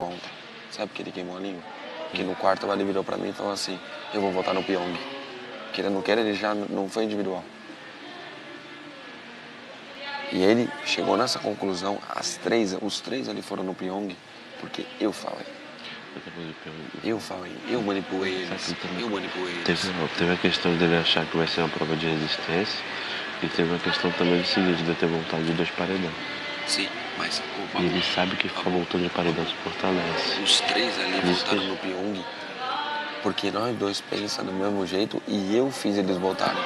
ontem. Sabe que ele queimou a língua? Que no quarto ele virou pra mim e falou assim, eu vou votar no Pyong. Querendo ou não quer, ele já não foi individual. E ele chegou nessa conclusão, as três, os três ali foram no Pyong, porque eu falei. Eu falei, eu manipulei eles. Eu manipulei eles. Teve, teve a questão dele achar que vai ser uma prova de resistência e teve a questão também do seguinte, de eu ter vontade de dois paredão. Sim, mas o E ele sabe que ficar voltando de paredão se fortalece. Os três ali Isso que- no Pyong porque nós dois pensamos do mesmo jeito e eu fiz eles votarem.